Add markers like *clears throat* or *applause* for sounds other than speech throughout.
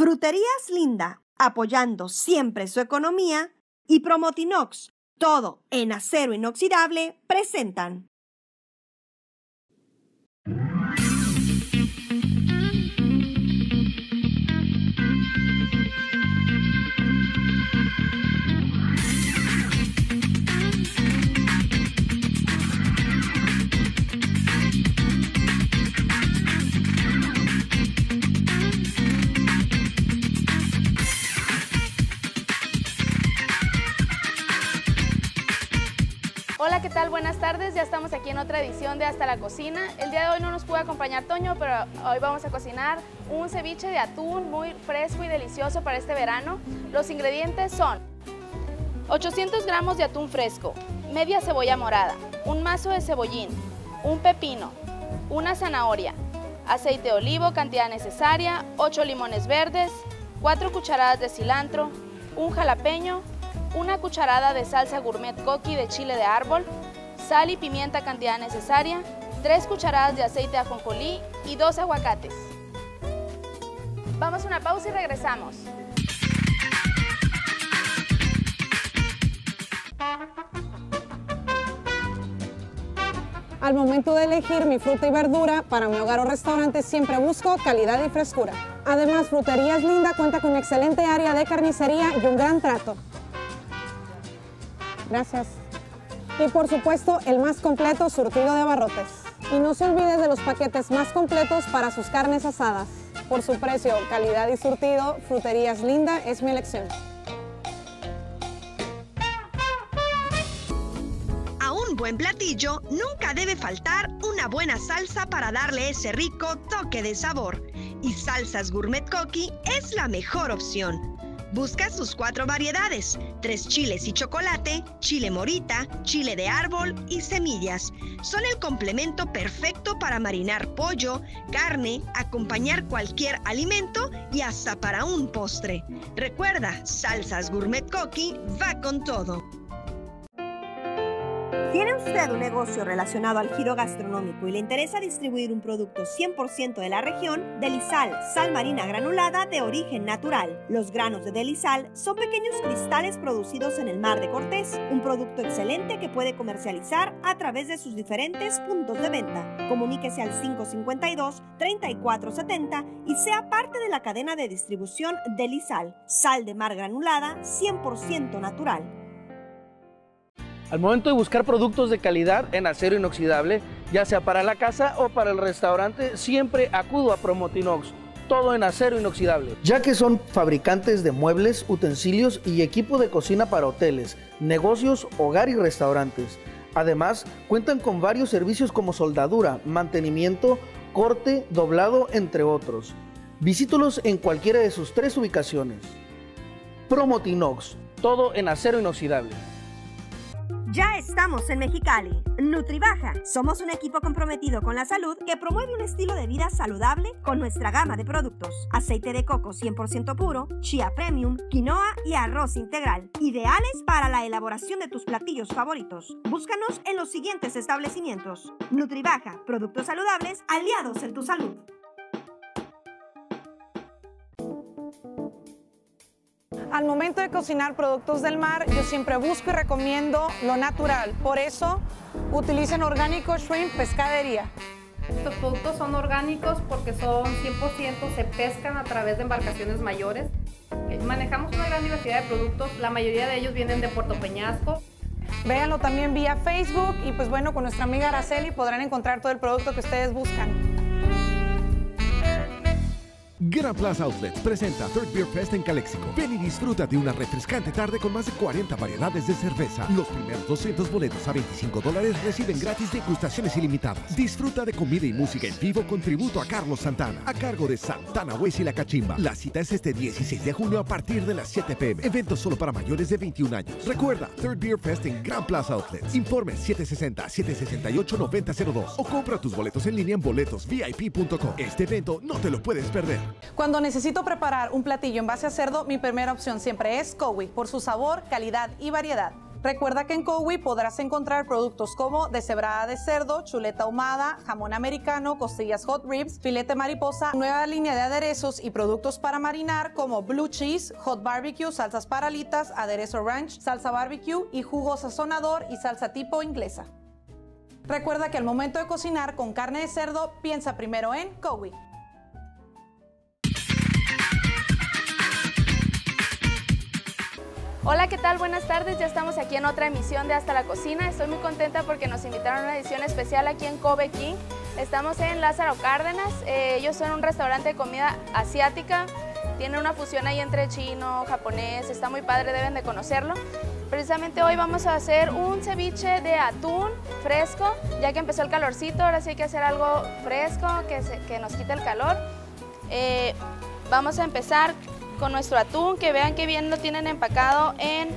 Fruterías Linda, apoyando siempre su economía, y Promotinox, todo en acero inoxidable, presentan. Hola, ¿qué tal? Buenas tardes. Ya estamos aquí en otra edición de Hasta la Cocina. El día de hoy no nos pudo acompañar Toño, pero hoy vamos a cocinar un ceviche de atún muy fresco y delicioso para este verano. Los ingredientes son 800 gramos de atún fresco, media cebolla morada, un mazo de cebollín, un pepino, una zanahoria, aceite de olivo, cantidad necesaria, 8 limones verdes, 4 cucharadas de cilantro, un jalapeño, una cucharada de salsa gourmet coqui de chile de árbol, sal y pimienta cantidad necesaria, 3 cucharadas de aceite de ajonjolí y 2 aguacates. Vamos a una pausa y regresamos. Al momento de elegir mi fruta y verdura para mi hogar o restaurante siempre busco calidad y frescura. Además, Fruterías Linda cuenta con excelente área de carnicería y un gran trato. Gracias. Y por supuesto, el más completo surtido de abarrotes. Y no se olvide de los paquetes más completos para sus carnes asadas. Por su precio, calidad y surtido, Fruterías Linda es mi elección. A un buen platillo nunca debe faltar una buena salsa para darle ese rico toque de sabor. Y Salsas Gourmet Coqui es la mejor opción. Busca sus cuatro variedades, tres chiles y chocolate, chile morita, chile de árbol y semillas. Son el complemento perfecto para marinar pollo, carne, acompañar cualquier alimento y hasta para un postre. Recuerda, Salsas Gourmet Coqui va con todo. ¿Tiene usted un negocio relacionado al giro gastronómico y le interesa distribuir un producto 100% de la región? Delisal, sal marina granulada de origen natural. Los granos de Delisal son pequeños cristales producidos en el mar de Cortés, un producto excelente que puede comercializar a través de sus diferentes puntos de venta. Comuníquese al 552-3470 y sea parte de la cadena de distribución Delisal, sal de mar granulada 100% natural. Al momento de buscar productos de calidad en acero inoxidable, ya sea para la casa o para el restaurante, siempre acudo a Promotinox. Todo en acero inoxidable. Ya que son fabricantes de muebles, utensilios y equipo de cocina para hoteles, negocios, hogar y restaurantes. Además, cuentan con varios servicios como soldadura, mantenimiento, corte, doblado, entre otros. Visítalos en cualquiera de sus tres ubicaciones. Promotinox, todo en acero inoxidable. Ya estamos en Mexicali. Nutribaja. Somos un equipo comprometido con la salud que promueve un estilo de vida saludable con nuestra gama de productos. Aceite de coco 100% puro, chía premium, quinoa y arroz integral. Ideales para la elaboración de tus platillos favoritos. Búscanos en los siguientes establecimientos. Nutribaja. Productos saludables aliados en tu salud. Al momento de cocinar productos del mar, yo siempre busco y recomiendo lo natural. Por eso, utilicen orgánico shrimp pescadería. Estos productos son orgánicos porque son 100% se pescan a través de embarcaciones mayores. Manejamos una gran diversidad de productos, la mayoría de ellos vienen de Puerto Peñasco. Véanlo también vía Facebook y pues bueno, con nuestra amiga Araceli podrán encontrar todo el producto que ustedes buscan. Gran Plaza Outlets presenta Third Beer Fest en Calexico. Ven y disfruta de una refrescante tarde con más de 40 variedades de cerveza. Los primeros 200 boletos a 25 dólares reciben gratis degustaciones ilimitadas. Disfruta de comida y música en vivo con tributo a Carlos Santana, a cargo de Santana Weiss y La Cachimba. La cita es este 16 de junio a partir de las 7 pm. Evento solo para mayores de 21 años. Recuerda, Third Beer Fest en Gran Plaza Outlets. Informe 760-768-9002 o compra tus boletos en línea en boletosvip.com. Este evento no te lo puedes perder. Cuando necesito preparar un platillo en base a cerdo, mi primera opción siempre es Cowie, por su sabor, calidad y variedad. Recuerda que en Cowi podrás encontrar productos como deshebrada de cerdo, chuleta ahumada, jamón americano, costillas hot ribs, filete mariposa, nueva línea de aderezos y productos para marinar como blue cheese, hot barbecue, salsas paralitas, aderezo ranch, salsa barbecue y jugo sazonador y salsa tipo inglesa. Recuerda que al momento de cocinar con carne de cerdo, piensa primero en Cowi. Hola, ¿qué tal? Buenas tardes. Ya estamos aquí en otra emisión de Hasta la Cocina. Estoy muy contenta porque nos invitaron a una edición especial aquí en Kobe King. Estamos en Lázaro Cárdenas. Eh, ellos son un restaurante de comida asiática. Tienen una fusión ahí entre chino, japonés. Está muy padre, deben de conocerlo. Precisamente hoy vamos a hacer un ceviche de atún fresco, ya que empezó el calorcito, ahora sí hay que hacer algo fresco que, que nos quite el calor. Eh, vamos a empezar con nuestro atún, que vean que bien lo tienen empacado en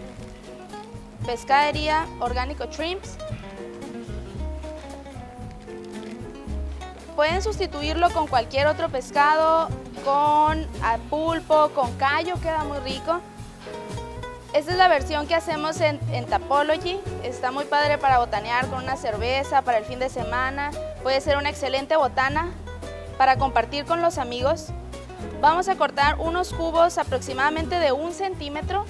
pescadería orgánico shrimps. Pueden sustituirlo con cualquier otro pescado, con pulpo, con callo, queda muy rico. Esta es la versión que hacemos en, en, Tapology. Está muy padre para botanear con una cerveza, para el fin de semana. Puede ser una excelente botana para compartir con los amigos. Vamos a cortar unos cubos aproximadamente de un centímetro.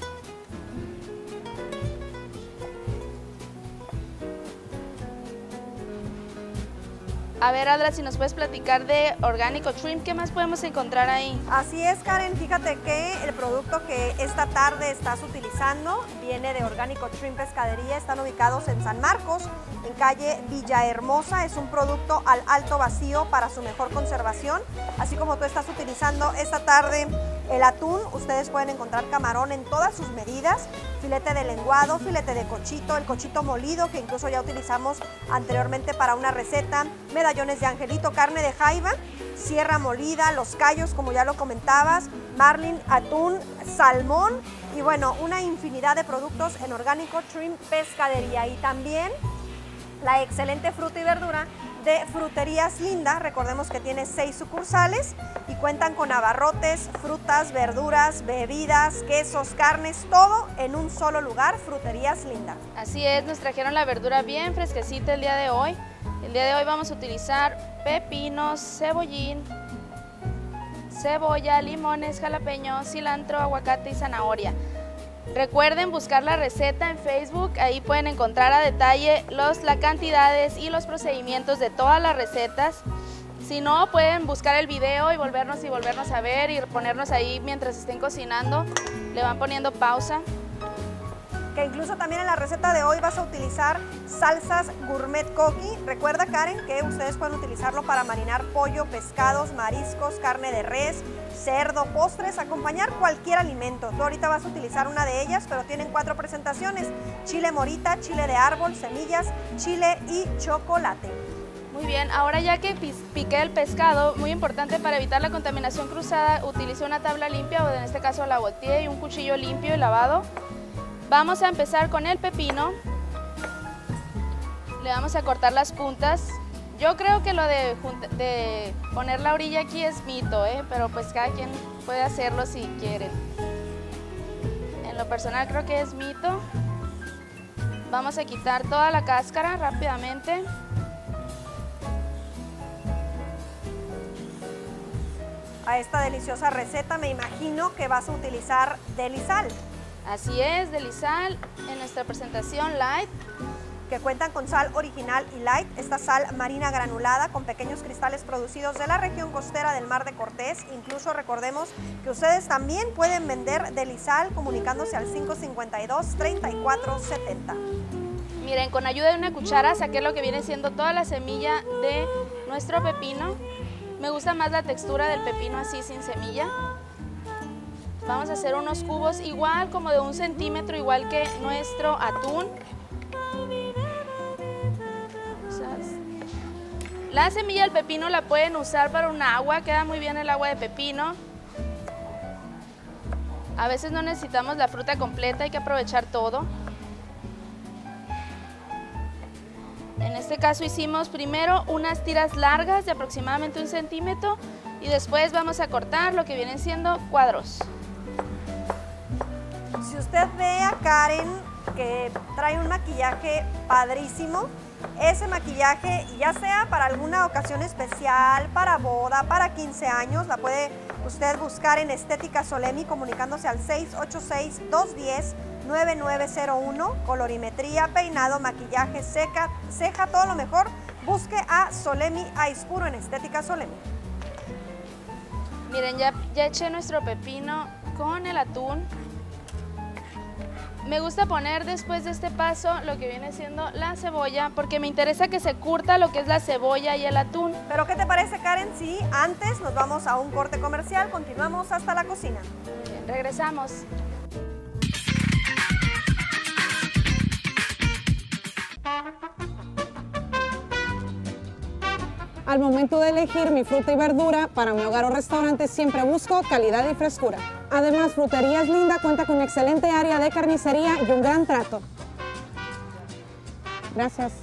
A ver, Adra, si nos puedes platicar de Orgánico Shrimp, ¿qué más podemos encontrar ahí? Así es, Karen. Fíjate que el producto que esta tarde estás utilizando viene de Orgánico Shrimp Pescadería. Están ubicados en San Marcos, en calle Villahermosa. Es un producto al alto vacío para su mejor conservación. Así como tú estás utilizando esta tarde el atún, ustedes pueden encontrar camarón en todas sus medidas, filete de lenguado, filete de cochito, el cochito molido que incluso ya utilizamos anteriormente para una receta, medallones de angelito, carne de jaiba, sierra molida, los callos como ya lo comentabas, marlin, atún, salmón y bueno, una infinidad de productos en orgánico trim pescadería y también la excelente fruta y verdura de Fruterías Linda. Recordemos que tiene seis sucursales y cuentan con abarrotes, frutas, verduras, bebidas, quesos, carnes, todo en un solo lugar, Fruterías Linda. Así es, nos trajeron la verdura bien fresquecita el día de hoy. El día de hoy vamos a utilizar pepinos, cebollín, cebolla, limones, jalapeños, cilantro, aguacate y zanahoria. Recuerden buscar la receta en Facebook, ahí pueden encontrar a detalle los, las cantidades y los procedimientos de todas las recetas. Si no, pueden buscar el video y volvernos y volvernos a ver y ponernos ahí mientras estén cocinando. Le van poniendo pausa que incluso también en la receta de hoy vas a utilizar salsas gourmet coqui. Recuerda Karen que ustedes pueden utilizarlo para marinar pollo, pescados, mariscos, carne de res, cerdo, postres, acompañar cualquier alimento. Tú ahorita vas a utilizar una de ellas, pero tienen cuatro presentaciones. Chile morita, chile de árbol, semillas, chile y chocolate. Muy bien, ahora ya que piqué el pescado, muy importante para evitar la contaminación cruzada, utilice una tabla limpia o en este caso la volteé y un cuchillo limpio y lavado. Vamos a empezar con el pepino. Le vamos a cortar las puntas. Yo creo que lo de, poner la orilla aquí es mito, ¿eh? pero pues cada quien puede hacerlo si quiere. En lo personal creo que es mito. Vamos a quitar toda la cáscara rápidamente. A esta deliciosa receta me imagino que vas a utilizar delisal. Así es, de Lizal en nuestra presentación light. Que cuentan con sal original y light, esta sal marina granulada con pequeños cristales producidos de la región costera del Mar de Cortés. Incluso recordemos que ustedes también pueden vender Delisal comunicándose al 552-3470. Miren, con ayuda de una cuchara saqué lo que viene siendo toda la semilla de nuestro pepino. Me gusta más la textura del pepino así sin semilla. Vamos a hacer unos cubos igual como de un centímetro, igual que nuestro atún. La semilla del pepino la pueden usar para un agua, queda muy bien el agua de pepino. A veces no necesitamos la fruta completa, hay que aprovechar todo. En este caso hicimos primero unas tiras largas de aproximadamente un centímetro y después vamos a cortar lo que vienen siendo cuadros. Si usted ve a Karen que trae un maquillaje padrísimo. Ese maquillaje, ya sea para alguna ocasión especial, para boda, para 15 años, la puede usted buscar en Estética Solemi comunicándose al 686-210-9901. Colorimetría, peinado, maquillaje, seca, ceja, todo lo mejor. Busque a Solemi Ice Puro en Estética Solemi. Miren, ya, ya eché nuestro pepino con el atún. Me gusta poner después de este paso lo que viene siendo la cebolla porque me interesa que se curta lo que es la cebolla y el atún. Pero ¿qué te parece Karen si antes nos vamos a un corte comercial, continuamos hasta la cocina? Regresamos. Al momento de elegir mi fruta y verdura para mi hogar o restaurante siempre busco calidad y frescura. Además, Fruterías Linda cuenta con excelente área de carnicería y un gran trato. Gracias.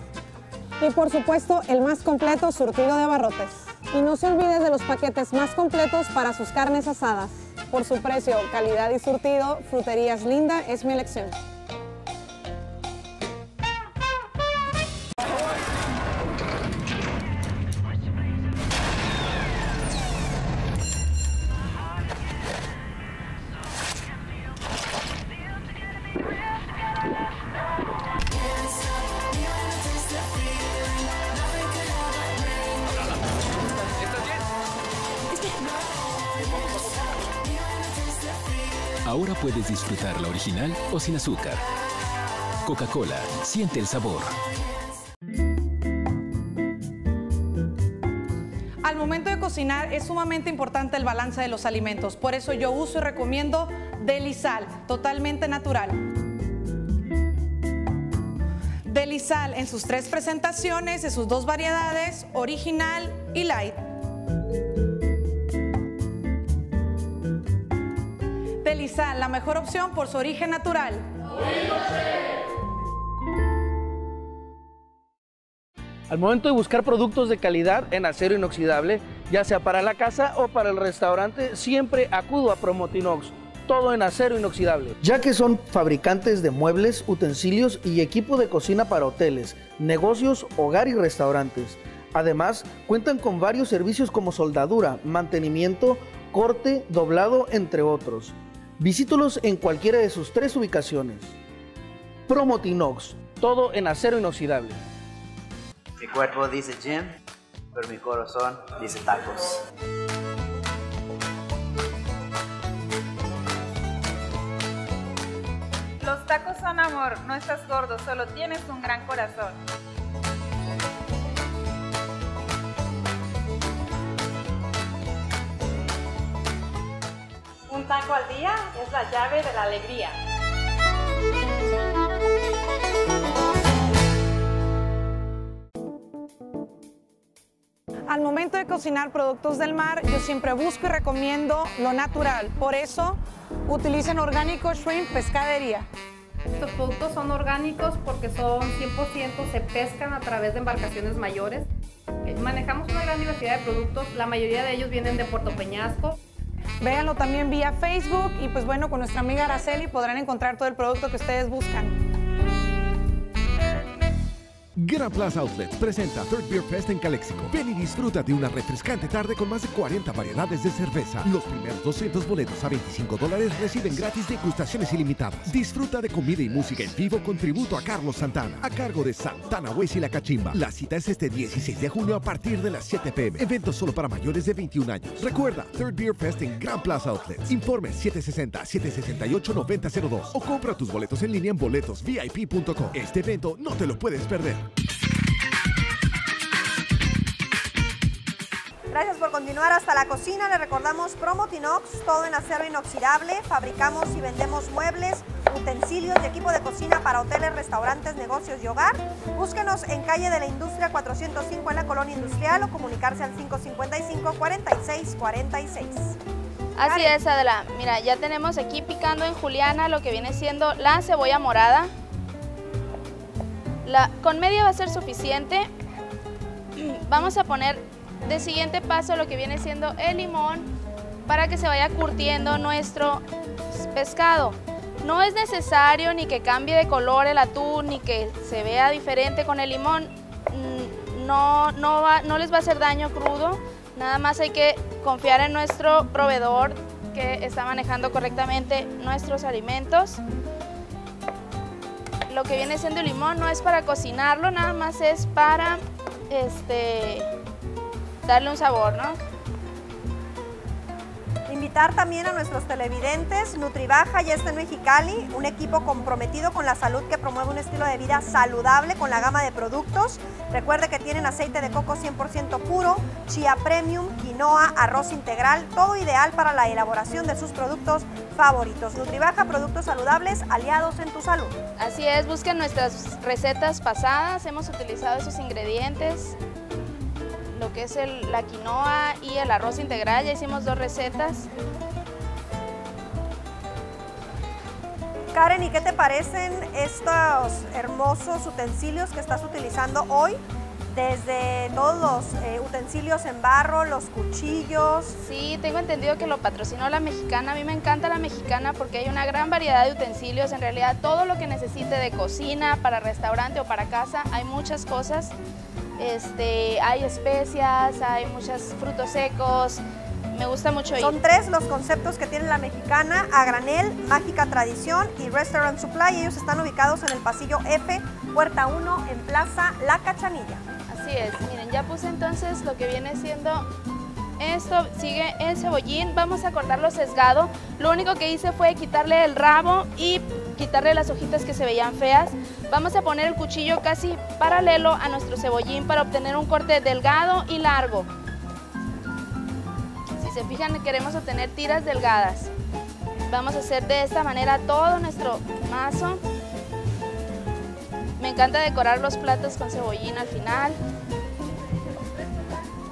Y por supuesto, el más completo surtido de abarrotes. Y no se olvide de los paquetes más completos para sus carnes asadas. Por su precio, calidad y surtido, Fruterías Linda es mi elección. Original o sin azúcar. Coca-Cola, siente el sabor. Al momento de cocinar es sumamente importante el balance de los alimentos, por eso yo uso y recomiendo Delisal, totalmente natural. Delisal en sus tres presentaciones, en sus dos variedades, original y light. La mejor opción por su origen natural. Al momento de buscar productos de calidad en acero inoxidable, ya sea para la casa o para el restaurante, siempre acudo a Promotinox. Todo en acero inoxidable, ya que son fabricantes de muebles, utensilios y equipo de cocina para hoteles, negocios, hogar y restaurantes. Además, cuentan con varios servicios como soldadura, mantenimiento, corte, doblado, entre otros. Visítalos en cualquiera de sus tres ubicaciones. Promotinox, todo en acero inoxidable. Mi cuerpo dice gym, pero mi corazón dice tacos. Los tacos son amor, no estás gordo, solo tienes un gran corazón. Un taco al día es la llave de la alegría. Al momento de cocinar productos del mar, yo siempre busco y recomiendo lo natural. Por eso, utilicen orgánico shrimp pescadería. Estos productos son orgánicos porque son 100% se pescan a través de embarcaciones mayores. Eh, Manejamos una gran diversidad de productos, la mayoría de ellos vienen de Puerto Peñasco. Véanlo también vía Facebook y pues bueno, con nuestra amiga Araceli podrán encontrar todo el producto que ustedes buscan. Gran Plaza Outlets presenta Third Beer Fest en Calexico. Ven y disfruta de una refrescante tarde con más de 40 variedades de cerveza. Los primeros 200 boletos a 25 dólares reciben gratis degustaciones ilimitadas. Disfruta de comida y música en vivo con tributo a Carlos Santana, a cargo de Santana Weiss y La Cachimba. La cita es este 16 de junio a partir de las 7 pm. Evento solo para mayores de 21 años. Recuerda, Third Beer Fest en Gran Plaza Outlets. Informe 760-768-9002 o compra tus boletos en línea en boletosvip.com. Este evento no te lo puedes perder. Por continuar hasta la cocina. Le recordamos Promotinox, todo en acero inoxidable. Fabricamos y vendemos muebles, utensilios y equipo de cocina para hoteles, restaurantes, negocios y hogar. Búsquenos en calle de la Industria 405 en la Colonia Industrial o comunicarse al 555-4646. Así es, Adela. Mira, ya tenemos aquí picando en juliana lo que viene siendo la cebolla morada. La, con media va a ser suficiente. *clears throat* Vamos a poner de siguiente paso lo que viene siendo el limón para que se vaya curtiendo nuestro pescado. No es necesario ni que cambie de color el atún, ni que se vea diferente con el limón. Mm, no, no, no les va a hacer daño crudo. Nada más hay que confiar en nuestro proveedor que está manejando correctamente nuestros alimentos. Lo que viene siendo el limón no es para cocinarlo, nada más es para este, darle un sabor, ¿no? Invitar también a nuestros televidentes, Nutribaja ya está en Mexicali, un equipo comprometido con la salud que promueve un estilo de vida saludable con la gama de productos. Recuerde que tienen aceite de coco 100% puro, chía premium, quinoa, arroz integral, todo ideal para la elaboración de sus productos favoritos. Nutribaja, productos saludables aliados en tu salud. Así es, busquen nuestras recetas pasadas, hemos utilizado esos ingredientes lo que es la quinoa y el arroz integral. Ya hicimos dos recetas. Karen, ¿y qué te parecen estos hermosos utensilios que estás utilizando hoy? Desde todos los eh, utensilios en barro, los cuchillos. Sí, tengo entendido que lo patrocinó la mexicana. A mí me encanta la mexicana porque hay una gran variedad de utensilios. En realidad, todo lo que necesite de cocina, para restaurante o para casa, hay muchas cosas. Este, hay especias, hay muchos frutos secos, me gusta mucho ir. Son tres los conceptos que tiene la mexicana, a granel, mágica tradición y restaurant supply. Ellos están ubicados en el pasillo F, puerta 1, en Plaza La Cachanilla. Así es, miren, ya puse entonces lo que viene siendo esto, sigue el cebollín, vamos a cortarlo sesgado. Lo único que hice fue quitarle el rabo y quitarle las hojitas que se veían feas. Vamos a poner el cuchillo casi paralelo a nuestro cebollín para obtener un corte delgado y largo. Si se fijan, queremos obtener tiras delgadas. Vamos a hacer de esta manera todo nuestro mazo. Me encanta decorar los platos con cebollín al final.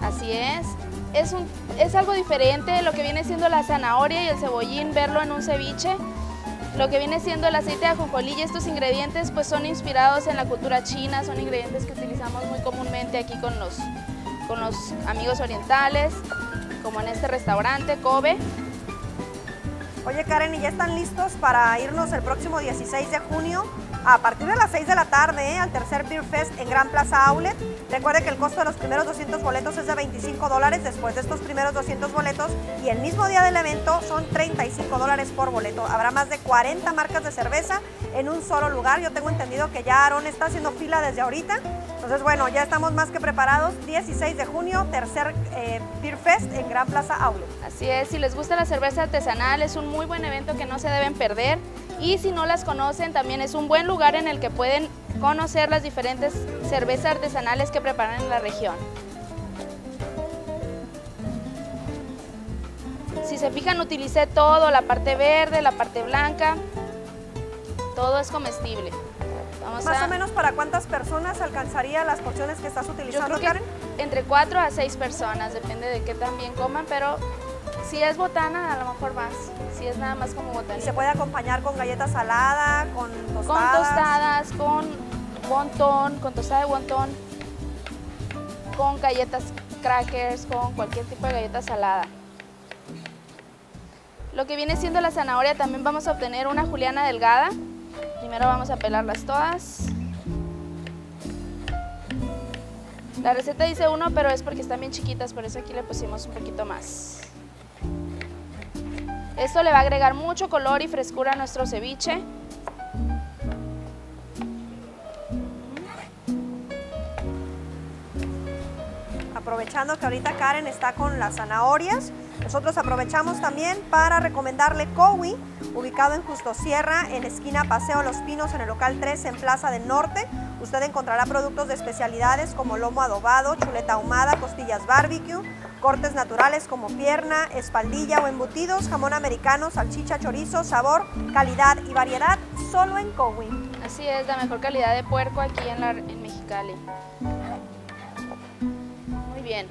Así es. Es, un, es algo diferente lo que viene siendo la zanahoria y el cebollín, verlo en un ceviche lo que viene siendo el aceite de ajonjolí y estos ingredientes pues son inspirados en la cultura china, son ingredientes que utilizamos muy comúnmente aquí con los, con los amigos orientales, como en este restaurante Kobe. Oye Karen, ¿y ya están listos para irnos el próximo 16 de junio a partir de las 6 de la tarde ¿eh? al tercer Beer Fest en Gran Plaza Outlet. Recuerde que el costo de los primeros 200 boletos es de 25 dólares después de estos primeros 200 boletos y el mismo día del evento son 35 dólares por boleto. Habrá más de 40 marcas de cerveza en un solo lugar. Yo tengo entendido que ya Aaron está haciendo fila desde ahorita. Entonces, bueno, ya estamos más que preparados. 16 de junio, tercer eh, Beer Fest en Gran Plaza Outlet. Así es, si les gusta la cerveza artesanal, es un muy buen evento que no se deben perder. Y si no las conocen, también es un buen lugar en el que pueden conocer las diferentes cervezas artesanales que preparan en la región. Si se fijan, utilicé todo, la parte verde, la parte blanca, todo es comestible. Más o menos para cuántas personas alcanzaría las porciones que estás utilizando, Yo creo que Entre 4 a 6 personas, depende de qué tan bien coman, pero si es botana, a lo mejor más. Si es nada más como botana. ¿Y se puede acompañar con galleta salada, con tostadas? Con tostadas, con wonton, con tostada de wonton, con galletas crackers, con cualquier tipo de galleta salada. Lo que viene siendo la zanahoria, también vamos a obtener una juliana delgada. Primero vamos a pelarlas todas. La receta dice uno, pero es porque están bien chiquitas, por eso aquí le pusimos un poquito más. Esto le va a agregar mucho color y frescura a nuestro ceviche. Aprovechando que ahorita Karen está con las zanahorias, nosotros aprovechamos también para recomendarle Cowi, ubicado en Justo Sierra, en esquina Paseo Los Pinos, en el local 3, en Plaza del Norte. Usted encontrará productos de especialidades como lomo adobado, chuleta ahumada, costillas barbecue, cortes naturales como pierna, espaldilla o embutidos, jamón americano, salchicha, chorizo, sabor, calidad y variedad, solo en Cowin. Así es, la mejor calidad de puerco aquí en, en Mexicali. Muy bien.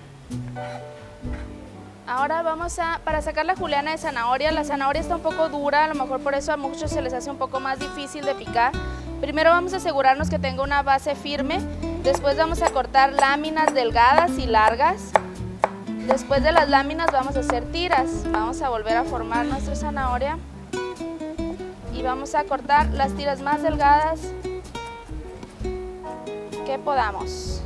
Ahora vamos a, para sacar la juliana de zanahoria, la zanahoria está un poco dura, a lo mejor por eso a muchos se les hace un poco más difícil de picar. Primero vamos a asegurarnos que tenga una base firme, después vamos a cortar láminas delgadas y largas. Después de las láminas vamos a hacer tiras, vamos a volver a formar nuestra zanahoria y vamos a cortar las tiras más delgadas que podamos.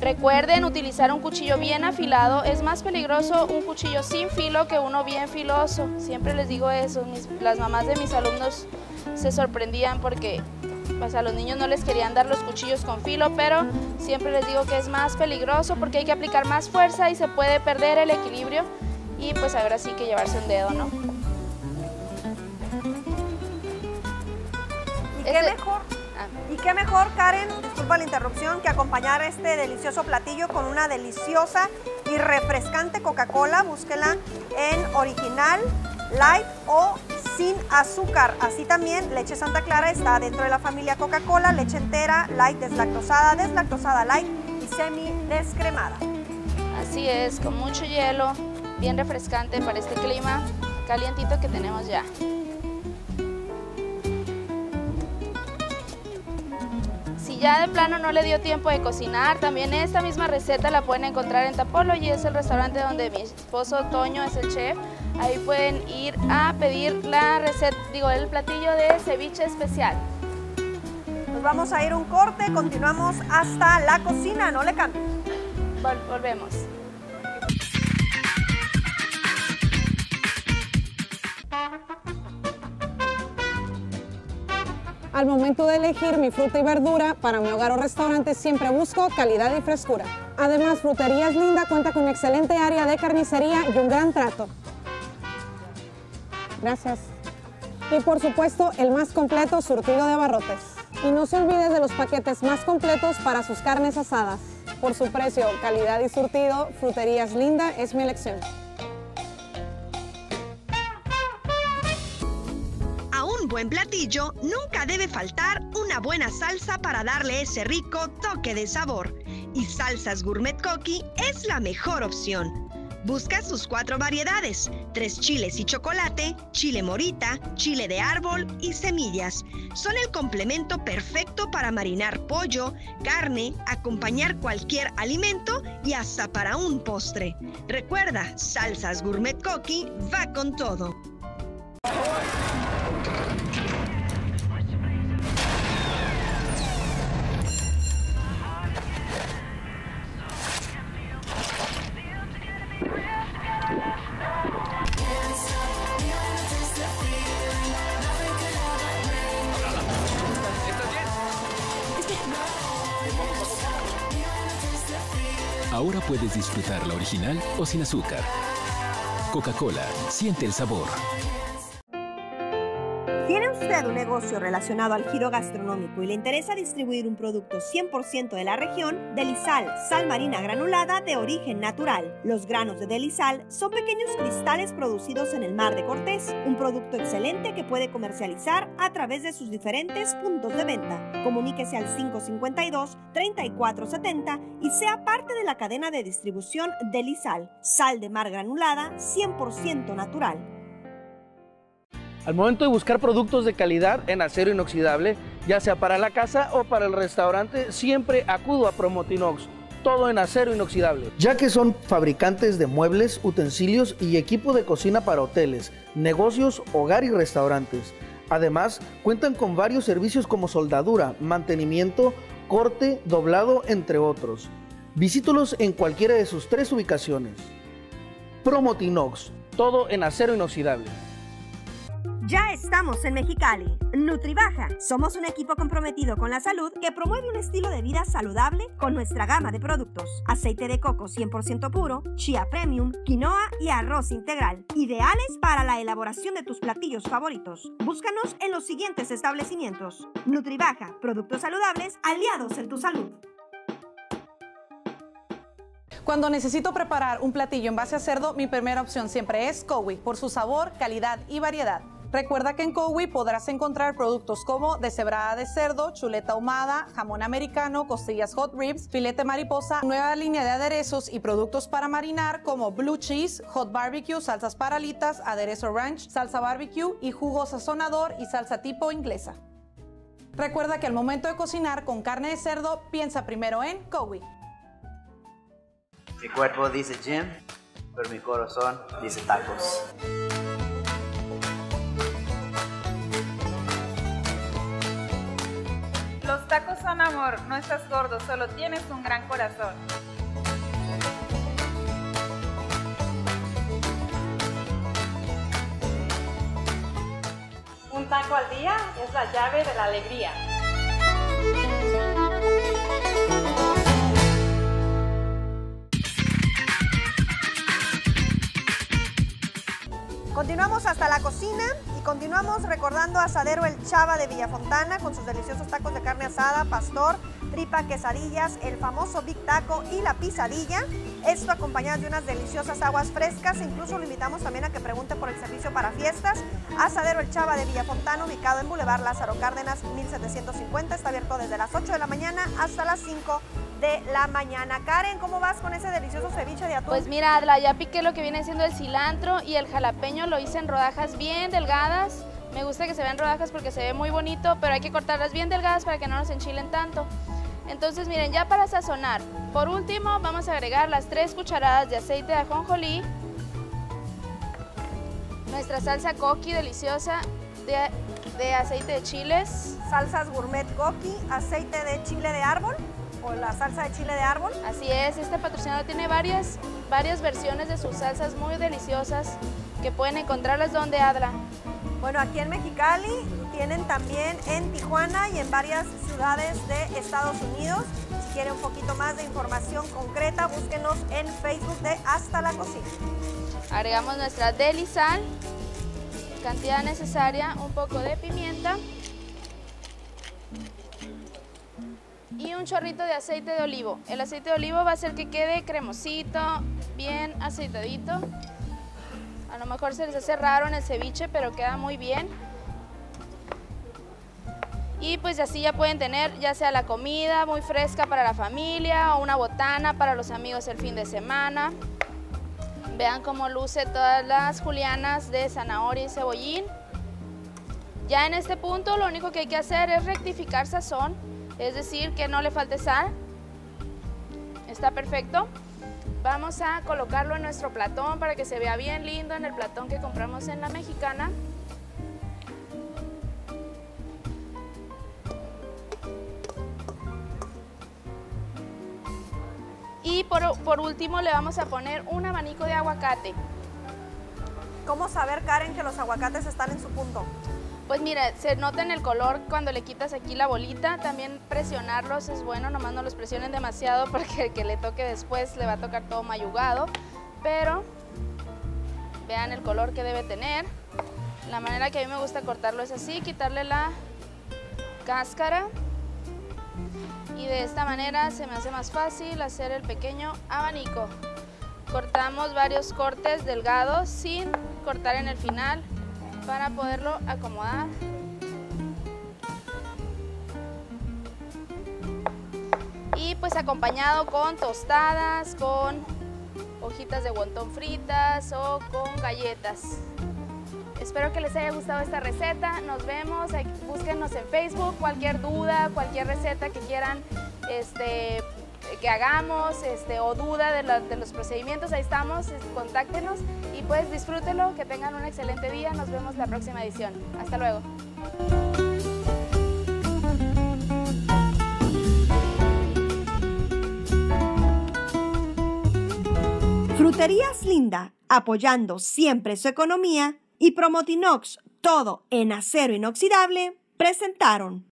Recuerden utilizar un cuchillo bien afilado, es más peligroso un cuchillo sin filo que uno bien filoso. Siempre les digo eso, las mamás de mis alumnos se sorprendían porque pues, a los niños no les querían dar los cuchillos con filo, pero siempre les digo que es más peligroso porque hay que aplicar más fuerza y se puede perder el equilibrio y pues ahora sí que llevarse un dedo, ¿no? ¿Y qué este mejor? ¿Y qué mejor, Karen, disculpa la interrupción, que acompañar este delicioso platillo con una deliciosa y refrescante Coca-Cola? Búsquela en original, light o sin azúcar. Así también leche Santa Clara está dentro de la familia Coca-Cola, leche entera, light deslactosada, deslactosada light y semi descremada. Así es, con mucho hielo, bien refrescante para este clima calientito que tenemos ya. Si ya de plano no le dio tiempo de cocinar, también esta misma receta la pueden encontrar en Tapolo y es el restaurante donde mi esposo Toño es el chef. Ahí pueden ir a pedir la receta, digo, el platillo de ceviche especial. Nos vamos a ir un corte, continuamos hasta la cocina, no le cambien. volvemos. Al momento de elegir mi fruta y verdura para mi hogar o restaurante siempre busco calidad y frescura. Además, Fruterías Linda cuenta con excelente área de carnicería y un gran trato. Gracias. Y por supuesto, el más completo surtido de abarrotes. Y no se olvide de los paquetes más completos para sus carnes asadas. Por su precio, calidad y surtido, Fruterías Linda es mi elección. Buen platillo, nunca debe faltar una buena salsa para darle ese rico toque de sabor. Y Salsas Gourmet Coqui es la mejor opción. Busca sus cuatro variedades, tres chiles y chocolate, chile morita, chile de árbol y semillas. Son el complemento perfecto para marinar pollo, carne, acompañar cualquier alimento y hasta para un postre. Recuerda, Salsas Gourmet Coqui va con todo. Original o sin azúcar. Coca-Cola, siente el sabor. ¿Tiene usted un negocio relacionado al giro gastronómico y le interesa distribuir un producto 100% de la región? Delisal, sal marina granulada de origen natural. Los granos de Delisal son pequeños cristales producidos en el mar de Cortés, un producto excelente que puede comercializar a través de sus diferentes puntos de venta. Comuníquese al 552-3470 y sea parte de la cadena de distribución Delisal, sal de mar granulada 100% natural. Al momento de buscar productos de calidad en acero inoxidable, ya sea para la casa o para el restaurante, siempre acudo a Promotinox. Todo en acero inoxidable, ya que son fabricantes de muebles, utensilios y equipo de cocina para hoteles, negocios, hogar y restaurantes. Además, cuentan con varios servicios como soldadura, mantenimiento, corte, doblado, entre otros. Visítalos en cualquiera de sus tres ubicaciones. Promotinox, todo en acero inoxidable. Ya estamos en Mexicali. Nutribaja. Somos un equipo comprometido con la salud que promueve un estilo de vida saludable con nuestra gama de productos. Aceite de coco 100% puro, chía premium, quinoa y arroz integral. Ideales para la elaboración de tus platillos favoritos. Búscanos en los siguientes establecimientos. Nutribaja. Productos saludables aliados en tu salud. Cuando necesito preparar un platillo en base a cerdo, mi primera opción siempre es Cowi, por su sabor, calidad y variedad. Recuerda que en Cowi podrás encontrar productos como deshebrada de cerdo, chuleta ahumada, jamón americano, costillas hot ribs, filete mariposa, nueva línea de aderezos y productos para marinar como blue cheese, hot barbecue, salsas paralitas, aderezo ranch, salsa barbecue y jugo sazonador y salsa tipo inglesa. Recuerda que al momento de cocinar con carne de cerdo, piensa primero en Cowi. Mi cuerpo dice gym, pero mi corazón dice tacos. Amor, no estás gordo, solo tienes un gran corazón. Un taco al día es la llave de la alegría. Continuamos hasta la cocina continuamos recordando a Asadero El Chava de Villafontana con sus deliciosos tacos de carne asada, pastor, tripa, quesadillas, el famoso Big Taco y la pisadilla. Esto acompañado de unas deliciosas aguas frescas. Incluso lo invitamos también a que pregunte por el servicio para fiestas. Asadero El Chava de Villafontana, ubicado en Boulevard Lázaro Cárdenas, 1750. Está abierto desde las 8 de la mañana hasta las 5 de la mañana. Karen, ¿cómo vas con ese delicioso ceviche de atún? Pues mira, Adla, ya piqué lo que viene siendo el cilantro y el jalapeño lo hice en rodajas bien delgadas. Me gusta que se vean rodajas porque se ve muy bonito, pero hay que cortarlas bien delgadas para que no nos enchilen tanto. Entonces, miren, ya para sazonar, por último vamos a agregar las 3 cucharadas de aceite de ajonjolí, nuestra salsa coqui deliciosa de, de aceite de chiles, salsas gourmet coqui, aceite de chile de árbol la salsa de chile de árbol. Así es, este patrocinador tiene varias, varias versiones de sus salsas muy deliciosas que pueden encontrarlas donde Adla. Bueno, aquí en Mexicali tienen también en Tijuana y en varias ciudades de Estados Unidos. Si quieren un poquito más de información concreta, búsquenos en Facebook de Hasta la Cocina. Agregamos nuestra deli sal, cantidad necesaria, un poco de pimienta un chorrito de aceite de olivo. El aceite de olivo va a hacer que quede cremosito, bien aceitadito. A lo mejor se les hace raro en el ceviche, pero queda muy bien. Y pues así ya pueden tener ya sea la comida muy fresca para la familia o una botana para los amigos el fin de semana. Vean cómo luce todas las julianas de zanahoria y cebollín. Ya en este punto lo único que hay que hacer es rectificar sazón es decir, que no le falte sal. Está perfecto. Vamos a colocarlo en nuestro platón para que se vea bien lindo en el platón que compramos en la mexicana. Y por, por, último le vamos a poner un abanico de aguacate. ¿Cómo saber, Karen, que los aguacates están en su punto? Pues mira, se nota en el color cuando le quitas aquí la bolita. También presionarlos es bueno, nomás no los presionen demasiado *laughs* porque el que le toque después le va a tocar todo mayugado. Pero vean el color que debe tener. La manera que a mí me gusta cortarlo es así, quitarle la cáscara. Y de esta manera se me hace más fácil hacer el pequeño abanico. Cortamos varios cortes delgados sin cortar en el final para poderlo acomodar. Y pues acompañado con tostadas, con hojitas de wonton fritas o con galletas. Espero que les haya gustado esta receta. Nos vemos, búsquenos en Facebook, cualquier duda, cualquier receta que quieran este, que hagamos este, o duda de, de, los procedimientos, ahí estamos, contáctenos y pues disfrútenlo, que tengan un excelente día, nos vemos la próxima edición. Hasta luego. Fruterías Linda, apoyando siempre su economía, y Promotinox, todo en acero inoxidable, presentaron.